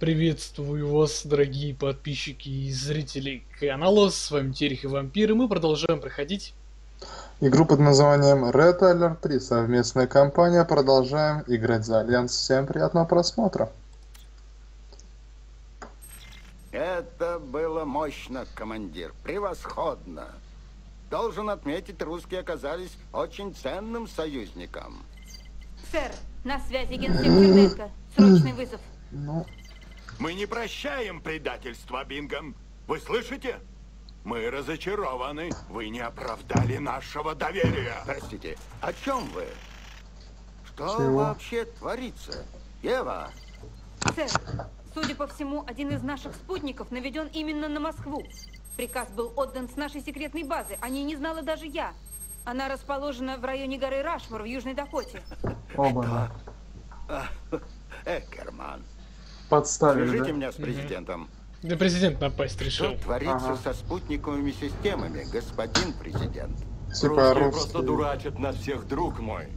Приветствую вас, дорогие подписчики и зрители канала, с вами Терех и Вампир, и мы продолжаем проходить. Игру под названием Red Alert 3. Совместная компания. Продолжаем играть за Альянс. Всем приятного просмотра. Это было мощно, командир. Превосходно. Должен отметить, русские оказались очень ценным союзником. Сэр, на связи генсек Черненко. Срочный вызов. Ну, Мы не прощаем предательства, Бингам. Вы слышите? Мы разочарованы. Вы не оправдали нашего доверия. Простите, о чем вы? Что Чего? вообще творится? Ева, Сэр, судя по всему, один из наших спутников наведен именно на Москву. Приказ был отдан с нашей секретной базы. О ней не знала даже я. Она расположена в районе горы Рашмор в Южной Дакоте. оба. Экерман, Подставили, свяжите да? меня с президентом. Да президент напасть решил. Что творится Ага. со спутниковыми системами, господин президент? Типа Русские просто дурачат нас всех, друг мой.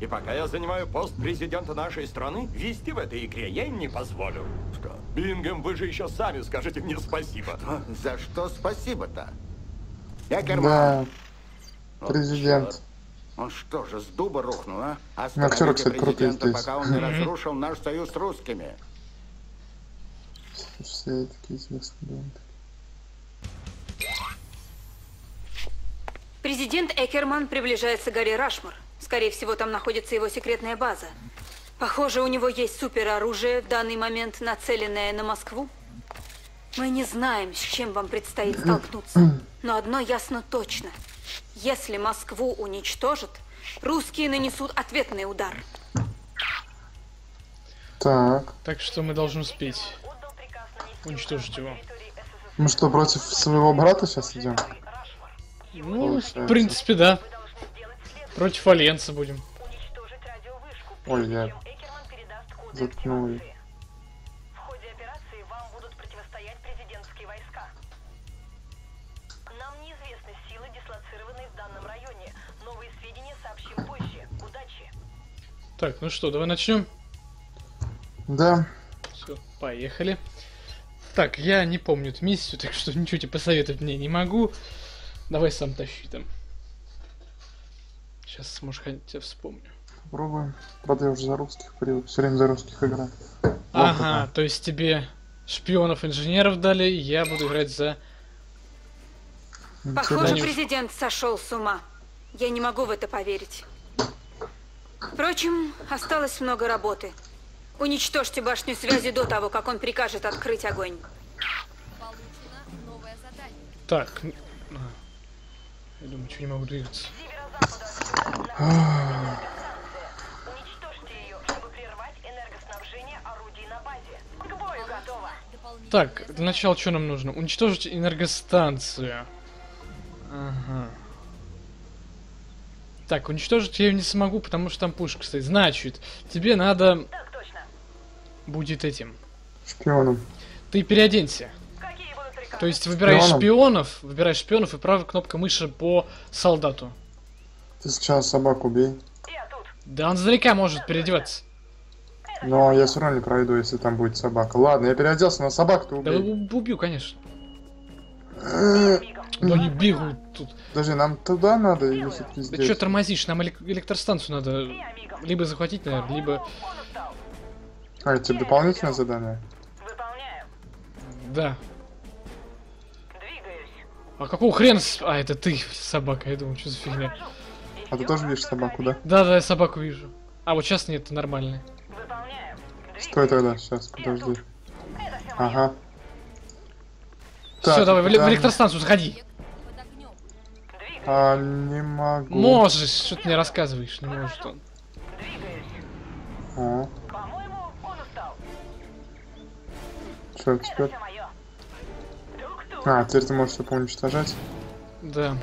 И пока я занимаю пост президента нашей страны, вести в этой игре я им не позволю. Что? Бингем, вы же еще сами скажете мне спасибо. А, За что спасибо-то? Экерман, Да, Вот президент. Он что же, с дуба рухнул, а? Остановите кстати, президента, здесь. пока он не разрушил наш союз с русскими. Все такие известные. да. Президент Экерман приближается к горе Рашмор. Скорее всего, там находится его секретная база. Похоже, у него есть супероружие, в данный момент нацеленное на Москву. Мы не знаем, с чем вам предстоит столкнуться. Но одно ясно точно. Если Москву уничтожат, русские нанесут ответный удар. Так, Так что мы должны успеть уничтожить его. мы что, против своего брата сейчас идем? Ну, Получается. в принципе, да. Против Альянса будем. Ой, я заткнул их. Так, ну что, давай начнем. Да, Все, поехали. Так, я не помню эту миссию, так что ничего тебе посоветовать мне не могу. Давай сам тащи там. Сейчас, может, хотя вспомню. попробуем. Правда, я уже за русских привык. Все время за русских играю. Ага, то есть тебе шпионов-инженеров дали, и я буду играть за... Похоже, президент сошел с ума. Я не могу в это поверить. Впрочем, осталось много работы. Уничтожьте башню связи до того, как он прикажет открыть огонь. Получено новое задание. Так. а. Я думаю, что не могу двигаться. Уничтожьте ее, чтобы прервать энергоснабжение орудий на базе. К бою готово! Дополнительное Так, для начала что нам нужно? Уничтожить энергостанцию. Ага. Так, уничтожить я ее не смогу, потому что там пушка стоит. Значит, тебе надо Так. Будет этим. Шпионом. Ты переоденься. То есть выбираешь Шпионом? шпионов, выбираешь шпионов и правая кнопка мыши по солдату. Ты сначала собаку убей. Я тут. Да он издалека может переодеваться. Но я все равно не пройду, если там будет собака. Ладно, я переоделся, но собаку-то Да убей. у- убью, конечно. Но они бегают тут. Подожди, нам туда надо или все-таки Да здесь? что тормозишь? Нам элек- электростанцию надо либо захватить, наверное, либо... А, это тебе дополнительное задание? Выполняю. Да. Двигаюсь. А какого хрена... с- А, это ты, собака, я думал, что за фигня. А ты тоже видишь собаку, да? Да-да, я собаку вижу. А, вот сейчас нет, это нормальный. Выполняю. Стой тогда, сейчас, подожди. Все Ага. Все, Так, давай, в, эле- в электростанцию заходи. под огнем. Двигаюсь. А, не могу. Можешь, что ты мне рассказываешь, не может он. Двигаюсь. Что теперь? А, теперь ты можешь все поуничтожать. Да.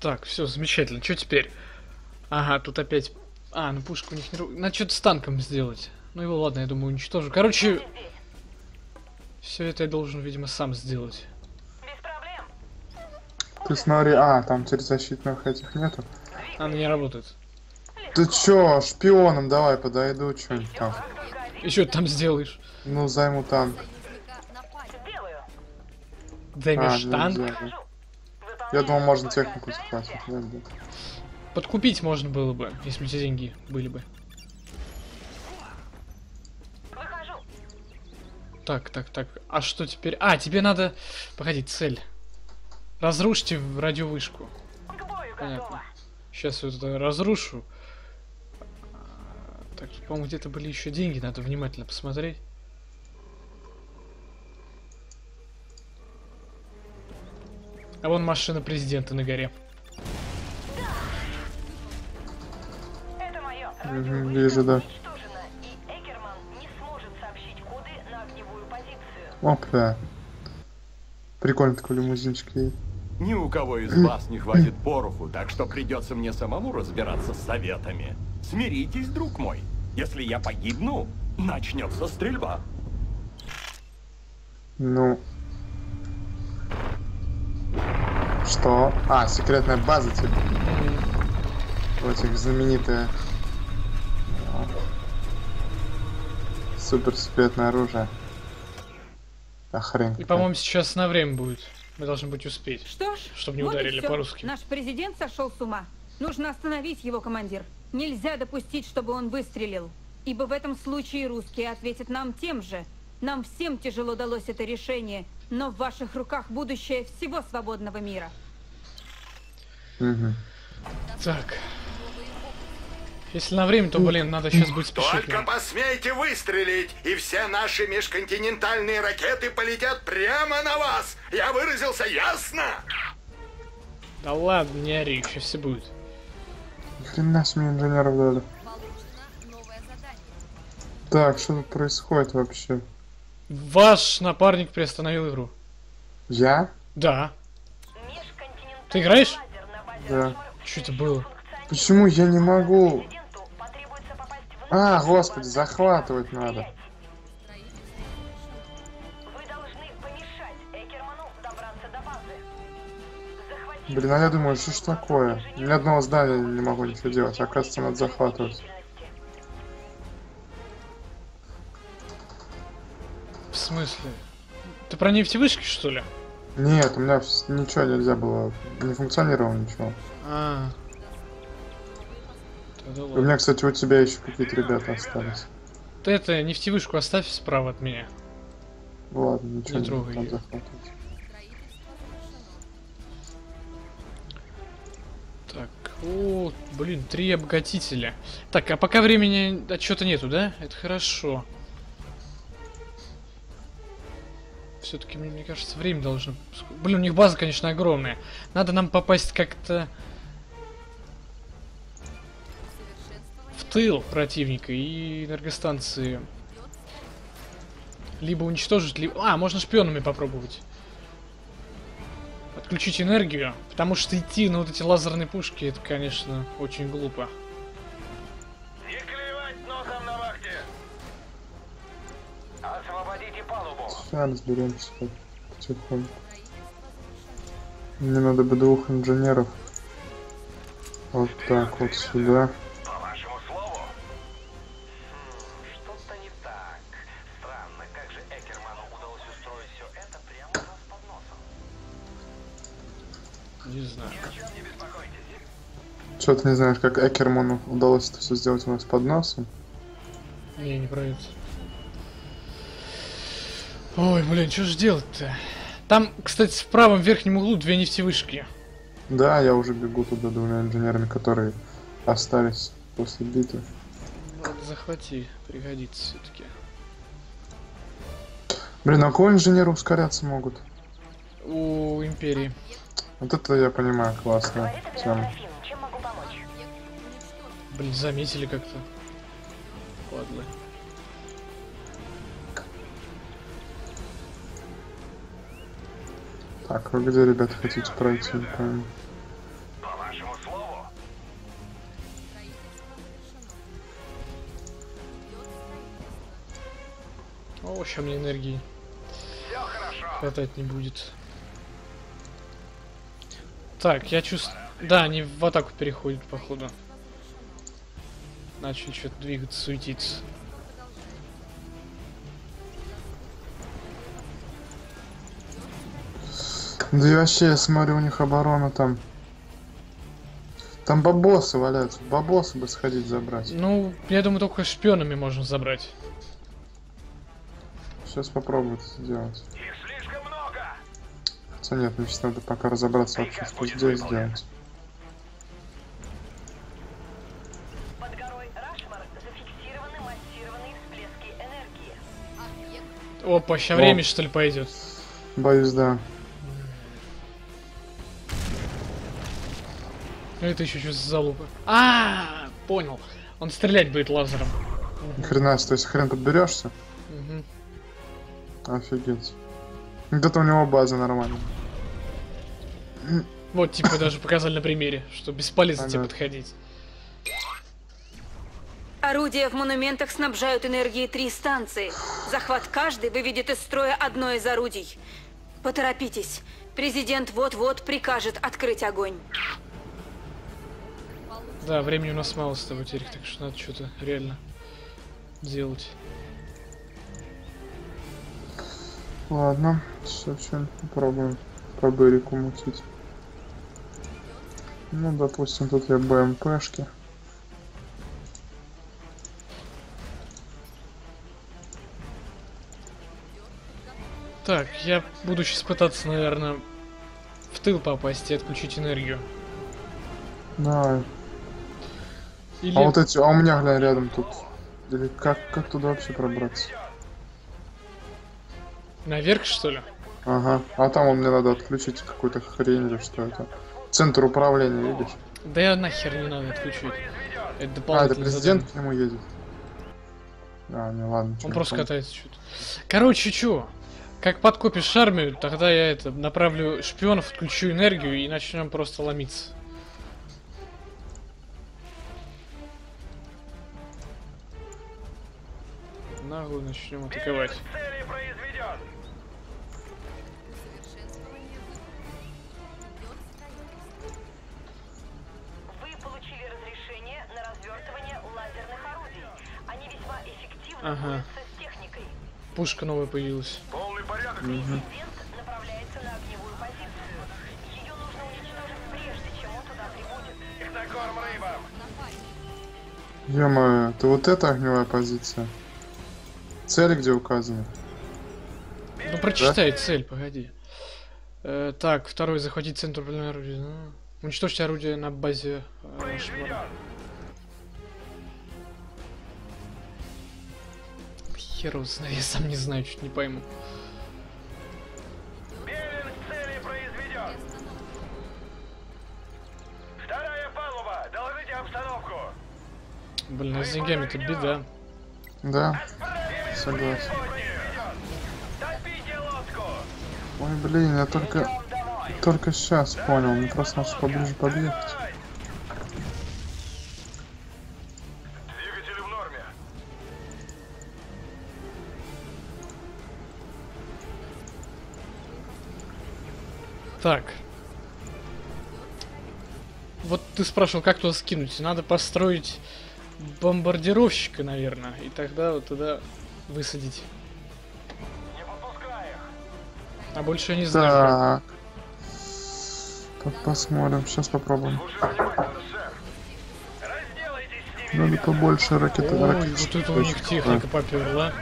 Так, все, замечательно. Что теперь? Ага, тут опять... А, ну пушку у них не... Надо что-то с танком сделать. Ну его, ладно, я думаю, уничтожу. Короче, все это я должен, видимо, сам сделать. Ты смотри, а, там теперь защитных этих нету. Она не работает. Ты чё, шпионом давай подойду, что-нибудь там. И что ты там сделаешь? Ну, займу танк. Займешь А, танк? нельзя. Я думал, можно технику захватить. Подкупить можно было бы, если бы у тебя деньги были бы. Так, так, так. А что теперь? А, тебе надо... Погоди, цель. Разрушьте радиовышку. К бою Понятно. готова. Сейчас я это разрушу. Так, по-моему, где-то были еще деньги, надо внимательно посмотреть. А вон машина президента на горе. Это мое. Мгм, Вижу, да. Опля. Прикольно такой лимузинчик едет. Ни у кого из вас не хватит пороху, так что придется мне самому разбираться с советами. Смиритесь, друг мой. Если я погибну, начнется стрельба. Ну. Что? А, секретная база типа. У этих знаменитые. Супер секретное оружие. А хрен. И, по-моему, сейчас на время будет. Мы должны быть успеть. Что ж, Чтоб не вот и ударили по-русски. Наш президент сошел с ума. Нужно остановить его, командир. Нельзя допустить, чтобы он выстрелил. Ибо в этом случае русские ответят нам тем же. Нам всем тяжело далось это решение, но в ваших руках будущее всего свободного мира. Мгм. Так. Если на время, то, блин, надо сейчас будет спешить. Только посмейте выстрелить, и все наши межконтинентальные ракеты полетят прямо на вас. Я выразился ясно? Да ладно, не ори, сейчас все будет. Хрена себе инженеров дали. Так, что тут происходит вообще? Ваш напарник приостановил игру. Я? Да. Ты играешь? Да. Что это было? Почему я не могу? А, господи, захватывать надо. Вы должны помешать Экерману добраться до базы. Захватив Блин, а я думаю, что ж такое? Ни одного здания не могу ничего делать. Оказывается, надо захватывать. В смысле? Ты про нефтевышки, что ли? Нет, у меня ничего нельзя было. Не функционировало ничего. А. Тогда У ладно. меня, кстати, у тебя еще какие-то ребята остались. Ты это, нефтевышку оставь справа от меня. Ладно, ничего Не не, трогай захватывать. Так, о, блин, три обогатителя. Так, а пока времени отчета нету, да? Это хорошо. Все-таки, мне, мне кажется, время должно... Блин, у них база, конечно, огромная. Надо нам попасть как-то тыл противника и энергостанции. Либо уничтожить, либо... А, можно шпионами попробовать. Отключить энергию, потому что идти на вот эти лазерные пушки, это, конечно, очень глупо. Не клевать носом на вахте. Освободите палубу. Сейчас разберемся так потихоньку. Мне надо бы двух инженеров. Вот так вот сюда. Не знаю. Что ты не знаешь, как Экерману удалось это все сделать у нас под носом? Не, не про это. Ой, блин, что же делать-то? Там, кстати, в правом верхнем углу две нефтевышки. Да, я уже бегу туда двумя инженерами, которые остались после битвы. Ладно, захвати, пригодится все-таки. Блин, а кого инженеры ускоряться могут? У Империи. Вот это я понимаю, Говорит тема. Блин, заметили как-то. Ладно. Так, вы где, ребят, хотите пройти? По вашему слову? О, сейчас мне энергии Все хорошо. хватать не будет. Так, я чувствую... Да, они в атаку переходят, походу. Начали что-то двигаться, суетиться. Да и вообще, я смотрю, у них оборона там. Там бабосы валяются. Бабосы бы сходить забрать. Ну, я думаю, только шпионами можно забрать. Сейчас попробую это сделать. Хотя нет, мне сейчас надо пока разобраться вообще, что здесь сделать. Под горой Рашмар зафиксированы массированные всплески энергии. Объект Опа, ща О. время что ли пойдет. Боюсь, да. Ну это еще что за залупа? А, понял. Он стрелять будет лазером. Хрена то есть хрен подберешься? Мгм. Офигеть. Где-то у него база нормальная. Вот, типа, даже показали на примере, что бесполезно тебе Ага. подходить. Орудия в монументах снабжают энергией три станции. Захват каждой выведет из строя одно из орудий. Поторопитесь. Президент вот-вот прикажет открыть огонь. Да, времени у нас мало с тобой теперь, так что надо что-то реально делать. Ладно, сейчас попробуем по Берику мутить. Ну, допустим, тут я БМПшки. Так, я буду сейчас пытаться, наверное, в тыл попасть и отключить энергию. Давай. Или... А вот эти, а у меня, глянь, рядом тут. Или как, как туда вообще пробраться? Наверх, что ли? Ага. А там мне надо отключить какую-то хрень или что это? Центр управления, видишь? Да я нахер не надо отключить. Это А, это президент задание. к нему едет. А, не, ладно. чё, Он просто понял. катается что-то. Короче, чё? Как подкопишь армию, тогда я это направлю шпионов, отключу энергию и начнем просто ломиться. Нагло начнем атаковать. Ага. борются с техникой. Пушка новая появилась. Президент направляется на огневую позицию. Ее нужно уничтожить прежде, чем он туда прибудет. Ё-моё, это вот эта огневая позиция? Цели где указаны? Ну прочитай цель, погоди. Э, так, второй захватить центр управления орудия. Ну, уничтожьте орудие на базе э, Хер его знает, я сам не знаю, чуть не пойму. Блин, а с деньгами-то беда. Да, согласен. Ой, блин, я только... Только сейчас понял, мне просто надо поближе подъехать. Так. Вот ты спрашивал, как туда скинуть. Надо построить бомбардировщика, наверное, и тогда вот туда высадить. А больше я не знаю. как. Так. Так, посмотрим, сейчас попробуем. Надо побольше ракеты. Ой, ракет- вот это у них техника поперла.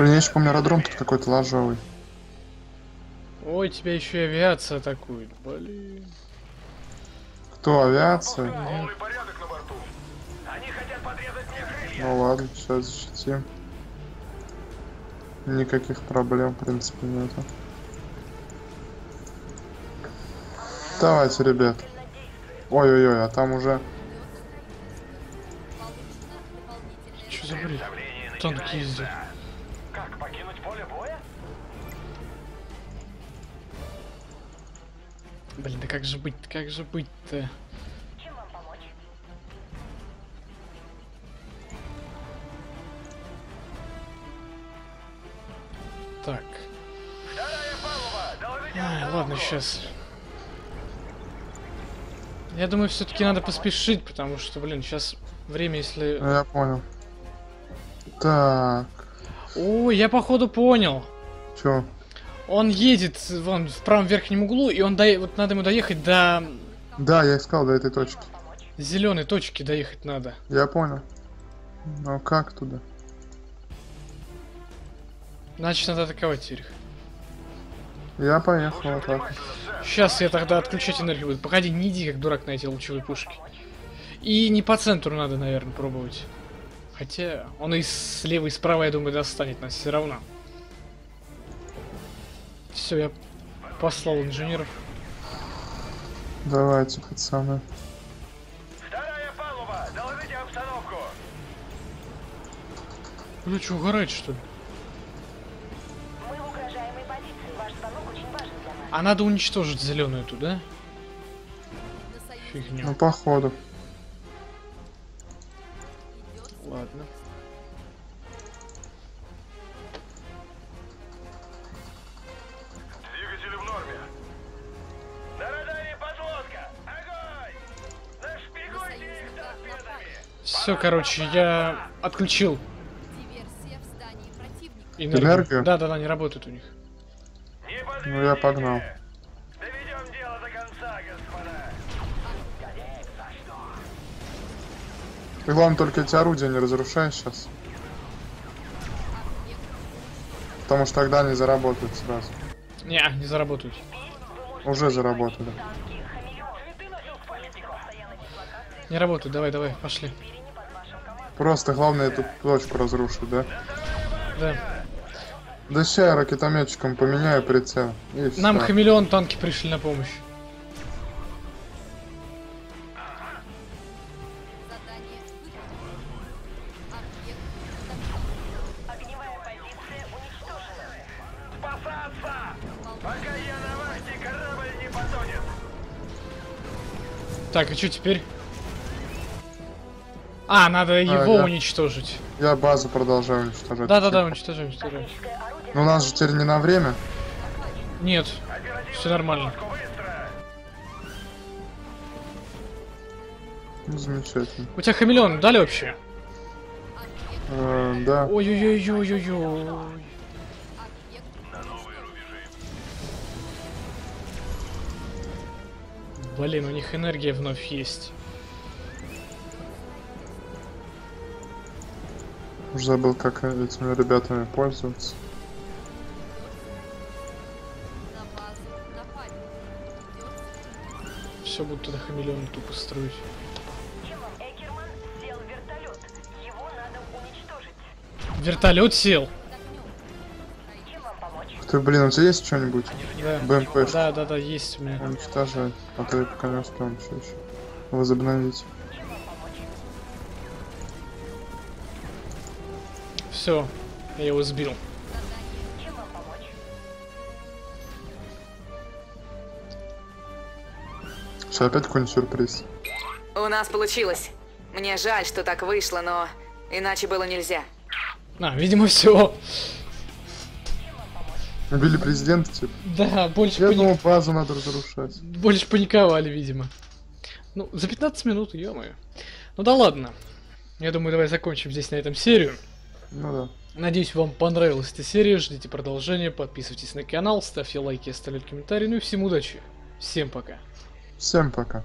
Блин, я еще помню, аэродром тут какой-то ложовый. Ой, тебя еще и авиация атакует. Блин. Кто, авиация? Ну ладно, сейчас защитим. Никаких проблем, в принципе, нету. Давайте, ребят. Ой-ой-ой, а там уже... Что за бред? Танки ездят. как же быть, как же быть-то? Так. А, ладно, сейчас. Я думаю, все-таки надо поспешить, потому что, блин, сейчас время, если... Ну, я понял. Так. О, я походу понял. Чё? Он едет вон в правом верхнем углу, и он дое- вот надо ему доехать до Да, я искал до этой точки. зеленой точки доехать надо. Я понял. Но как туда? Значит, надо атаковать их. Я поехал так. Сейчас я тогда отключать энергию буду. Погоди, не иди как дурак на эти лучевые пушки. И не по центру надо, наверное, пробовать. Хотя он и слева, и справа, я думаю, достанет нас все равно. Все, я послал инженеров. Давайте, пацаны. Вторая палуба, доложите обстановку. Бля, что, угорает, что ли? Мы в угрожаемой позиции. Ваш звонок очень важен для нас. А надо уничтожить зеленую эту, да? Фигня. Ну, походу. идет Ладно. Все, короче, я отключил диверсия в здании противника. энергию. Энергию? Да, да, да, не работает у них. Ну, я погнал. Доведем дело до конца, господа. Ты, главное, только эти орудия не разрушай сейчас. Потому что тогда они заработают сразу. Не, не заработают. Уже заработали. Не работают, давай, давай, пошли. Просто главное эту точку разрушить, да? Да. Да ща я ракетометчиком поменяю прицел. И Нам всё. хамелеон танки пришли на помощь. Так, и что теперь? А, надо его я- уничтожить. Я базу продолжаю уничтожать. Да-да-да, уничтожаем, уничтожаем. Но у нас же теперь не на время. Нет, все нормально. Ну, замечательно. У тебя хамелеон дали вообще? Э, да. Ой-ой-ой-ой-ой-ой. Блин, у них энергия вновь есть. Уже забыл, как этими ребятами пользоваться. на Все будут туда хамелеон тупо строить. Вертолет. Сел. Ты, блин, у тебя есть что-нибудь? Да. БМП. Да, да, да, есть у меня. Уничтожай. А то я пока не успел ничего еще. Возобновить. Все, я его сбил. Чем вам помочь? Сейчас опять какой-нибудь сюрприз. У нас получилось. Мне жаль, что так вышло, но иначе было нельзя. А, видимо, все. Убили президента, типа. Да, больше, Я пани- думал, базу надо разрушать. больше паниковали, видимо. Ну, за 15 минут, ё-моё. Ну да ладно. Я думаю, давай закончим здесь на этом серию. Ну да. Надеюсь, вам понравилась эта серия. Ждите продолжения. Подписывайтесь на канал, ставьте лайки, оставляйте комментарии. Ну и всем удачи. Всем пока. Всем пока.